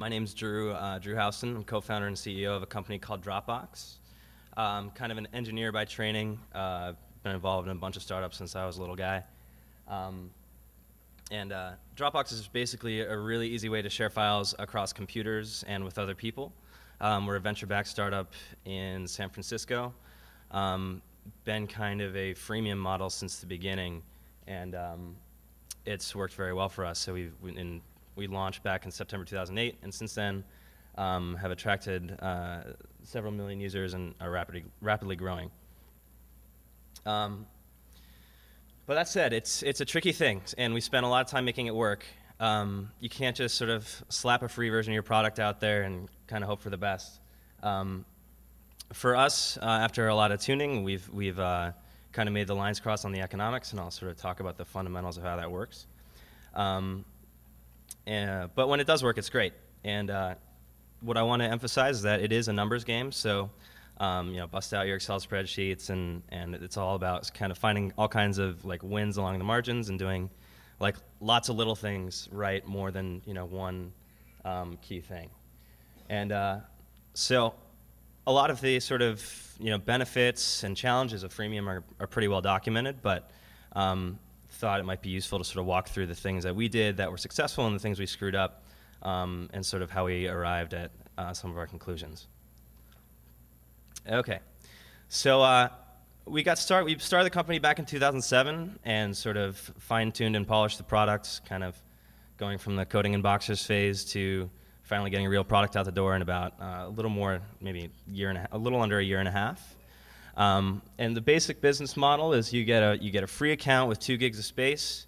My name's Drew, uh, Drew Houston. I'm co-founder and CEO of a company called Dropbox. Um, kind of an engineer by training. Uh, been involved in a bunch of startups since I was a little guy. Um, and uh, Dropbox is basically a really easy way to share files across computers and with other people. Um, we're a venture-backed startup in San Francisco. Um, been kind of a freemium model since the beginning, and um, it's worked very well for us. So we've in we launched back in September 2008, and since then um, have attracted uh, several million users and are rapidly, rapidly growing. Um, but that said, it's, it's a tricky thing, and we spent a lot of time making it work. Um, you can't just sort of slap a free version of your product out there and kind of hope for the best. Um, for us, uh, after a lot of tuning, we've, we've uh, kind of made the lines cross on the economics, and I'll sort of talk about the fundamentals of how that works. Um, and, but when it does work, it's great. And uh, what I want to emphasize is that it is a numbers game. So, um, you know, bust out your Excel spreadsheets, and and it's all about kind of finding all kinds of like wins along the margins and doing like lots of little things right more than you know one um, key thing. And uh, so, a lot of the sort of you know benefits and challenges of freemium are, are pretty well documented, but um, thought it might be useful to sort of walk through the things that we did that were successful and the things we screwed up, um, and sort of how we arrived at uh, some of our conclusions. Okay, so uh, we got started. We started the company back in 2007 and sort of fine-tuned and polished the products, kind of going from the coding in boxers phase to finally getting a real product out the door in about uh, a little more, maybe year and a, a little under a year and a half. Um, and the basic business model is you get a you get a free account with two gigs of space.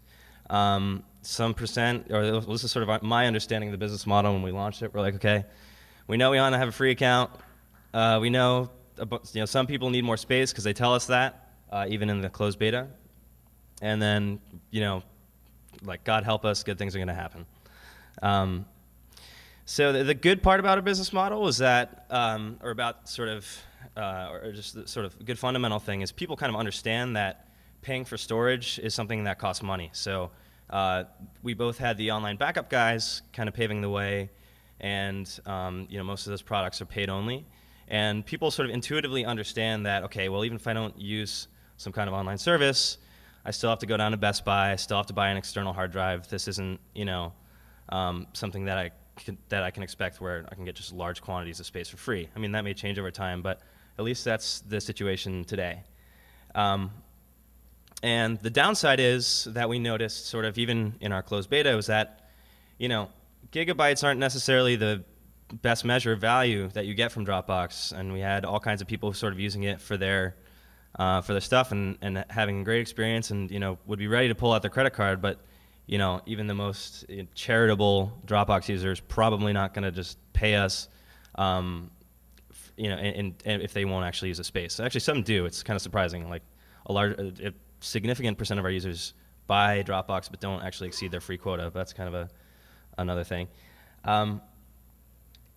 Um, some percent, or this is sort of my understanding of the business model when we launched it. We're like, okay, we know we want to have a free account. Uh, we know, you know some people need more space because they tell us that, uh, even in the closed beta. And then, you know, like God help us, good things are going to happen. Um, so the, the, good part about our business model is that, um, or about sort of uh, or just sort of good fundamental thing is people kind of understand that paying for storage is something that costs money. So uh, we both had the online backup guys kind of paving the way, and um, you know most of those products are paid only. And people sort of intuitively understand that okay, well even if I don't use some kind of online service, I still have to go down to Best Buy. I still have to buy an external hard drive. This isn't you know um, something that I can, that I can expect where I can get just large quantities of space for free. I mean that may change over time, but at least that's the situation today. Um, and the downside is that we noticed, sort of even in our closed beta, was that, you know, gigabytes aren't necessarily the best measure of value that you get from Dropbox. And we had all kinds of people sort of using it for their uh, for their stuff and, and having a great experience, and you know, would be ready to pull out their credit card, but you know, even the most charitable Dropbox users probably not going to just pay us um, you know, and, and, if they won't actually use a space. Actually, some do. It's kind of surprising. Like a large, a significant percent of our users buy Dropbox but don't actually exceed their free quota. But that's kind of a another thing. Um,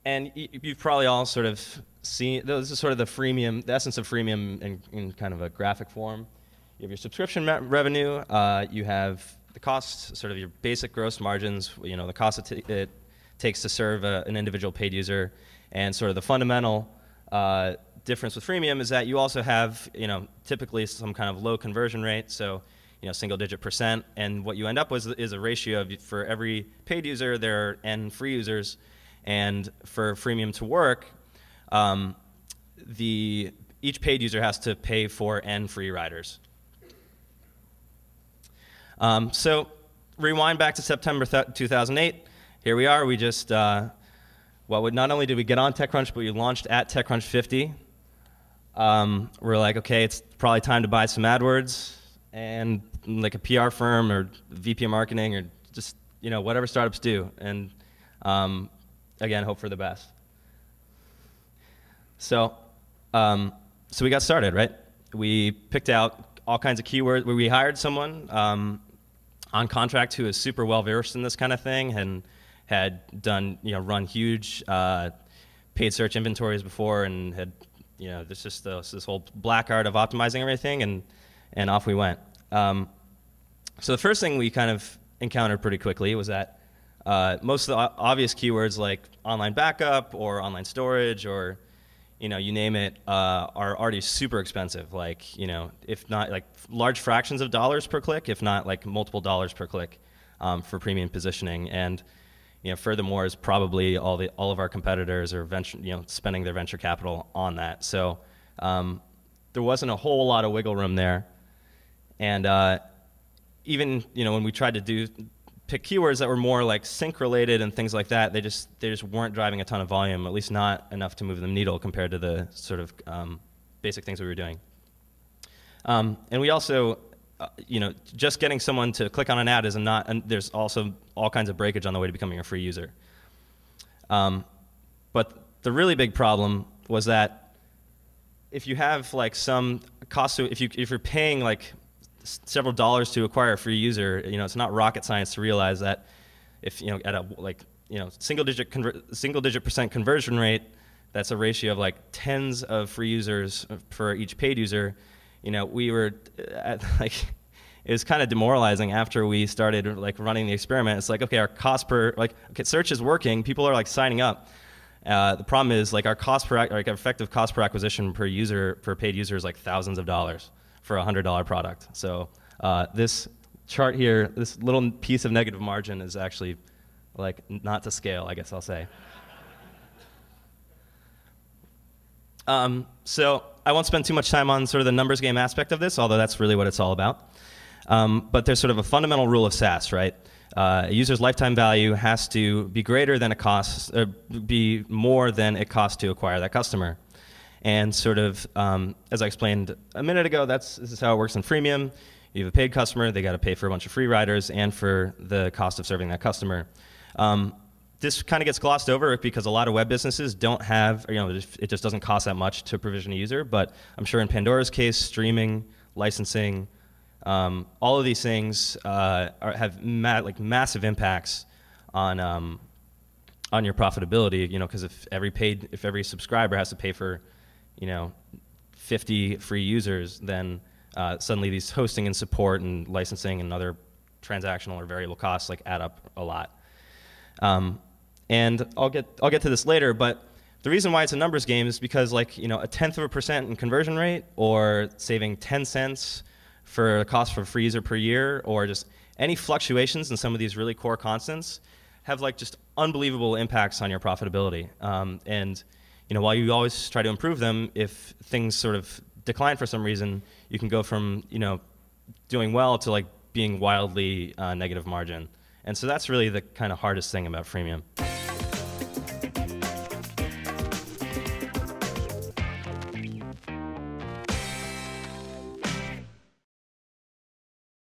and you've probably all sort of seen this is sort of the freemium, the essence of freemium in, in kind of a graphic form. You have your subscription revenue. Uh, you have the costs, sort of your basic gross margins. You know the cost it, it takes to serve a, an individual paid user, and sort of the fundamental uh, difference with freemium is that you also have, you know, typically some kind of low conversion rate, so you know, single digit percent, and what you end up with is a ratio of for every paid user there are n free users, and for freemium to work, um, the each paid user has to pay for n free riders. Um, so rewind back to September 2008. Here we are. We just uh, well, not only did we get on TechCrunch, but we launched at TechCrunch 50. Um, we're like, okay, it's probably time to buy some AdWords and like a PR firm or VP of marketing or just you know whatever startups do, and um, again, hope for the best. So, um, so we got started, right? We picked out all kinds of keywords. We hired someone um, on contract who is super well versed in this kind of thing and had done, you know, run huge uh, paid search inventories before and had, you know, this just this, this whole black art of optimizing everything, and and off we went. Um, so the first thing we kind of encountered pretty quickly was that uh, most of the obvious keywords like online backup or online storage or you know you name it uh, are already super expensive. Like you know if not like large fractions of dollars per click, if not like multiple dollars per click um, for premium positioning and you know, furthermore, is probably all the all of our competitors are venture, you know, spending their venture capital on that. So um, there wasn't a whole lot of wiggle room there, and uh, even you know when we tried to do pick keywords that were more like sync related and things like that, they just they just weren't driving a ton of volume, at least not enough to move the needle compared to the sort of um, basic things we were doing. Um, and we also uh, you know, just getting someone to click on an ad is not, and there's also all kinds of breakage on the way to becoming a free user. Um, but the really big problem was that if you have like some cost to, if, you, if you're paying like several dollars to acquire a free user, you know, it's not rocket science to realize that if, you know, at a like, you know, single digit, single digit percent conversion rate, that's a ratio of like tens of free users for each paid user you know, we were at, like, it was kind of demoralizing after we started like running the experiment. It's like, okay, our cost per like, okay, search is working. People are like signing up. Uh, the problem is like our cost per like our effective cost per acquisition per user per paid user is like thousands of dollars for a hundred dollar product. So uh, this chart here, this little piece of negative margin is actually like not to scale. I guess I'll say. Um, so I won't spend too much time on sort of the numbers game aspect of this, although that's really what it's all about. Um, but there's sort of a fundamental rule of SaaS, right? Uh, a user's lifetime value has to be greater than it costs, or be more than it costs to acquire that customer. And sort of, um, as I explained a minute ago, that's this is how it works in freemium. You have a paid customer, they got to pay for a bunch of free riders and for the cost of serving that customer. Um, this kind of gets glossed over because a lot of web businesses don't have, you know, it just doesn't cost that much to provision a user. But I'm sure in Pandora's case, streaming, licensing, um, all of these things uh, are, have ma like massive impacts on um, on your profitability. You know, because if every paid, if every subscriber has to pay for, you know, 50 free users, then uh, suddenly these hosting and support and licensing and other transactional or variable costs like add up a lot. Um, and I'll get, I'll get to this later, but the reason why it's a numbers game is because like, you know, a tenth of a percent in conversion rate or saving 10 cents for the cost for a free user per year or just any fluctuations in some of these really core constants have like just unbelievable impacts on your profitability. Um, and you know, while you always try to improve them, if things sort of decline for some reason, you can go from you know doing well to like being wildly uh, negative margin. And so that's really the kind of hardest thing about freemium.